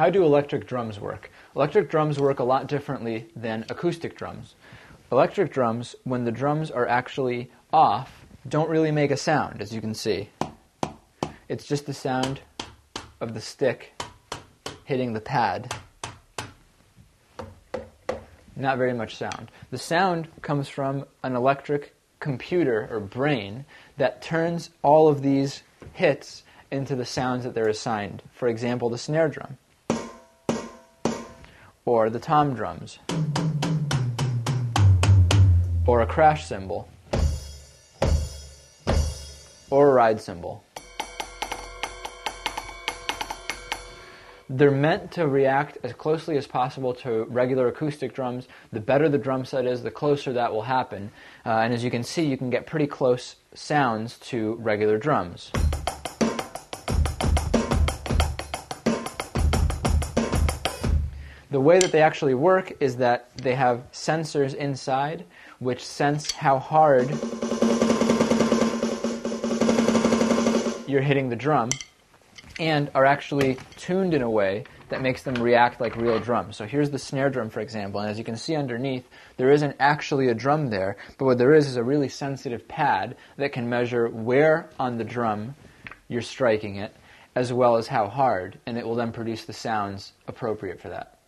How do electric drums work? Electric drums work a lot differently than acoustic drums. Electric drums, when the drums are actually off, don't really make a sound, as you can see. It's just the sound of the stick hitting the pad. Not very much sound. The sound comes from an electric computer or brain that turns all of these hits into the sounds that they're assigned. For example, the snare drum, or the tom drums, or a crash cymbal, or a ride cymbal. They're meant to react as closely as possible to regular acoustic drums. The better the drum set is, the closer that will happen. Uh, and as you can see, you can get pretty close sounds to regular drums. The way that they actually work is that they have sensors inside which sense how hard you're hitting the drum and are actually tuned in a way that makes them react like real drums. So here's the snare drum, for example, and as you can see underneath, there isn't actually a drum there, but what there is is a really sensitive pad that can measure where on the drum you're striking it, as well as how hard, and it will then produce the sounds appropriate for that.